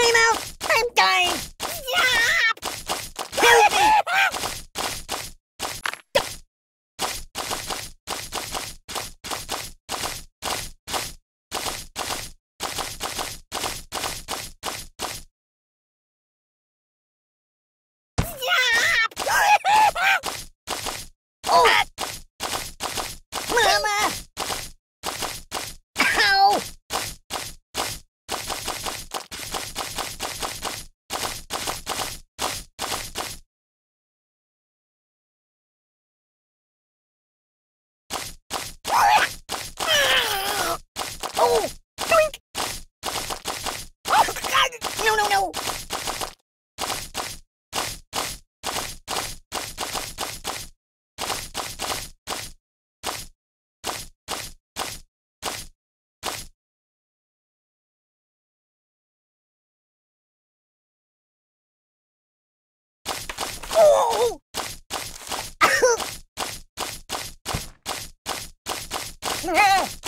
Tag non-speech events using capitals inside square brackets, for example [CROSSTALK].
I'm out! Oh! Doink! Oh, God! No, no, no! Oh! [LAUGHS]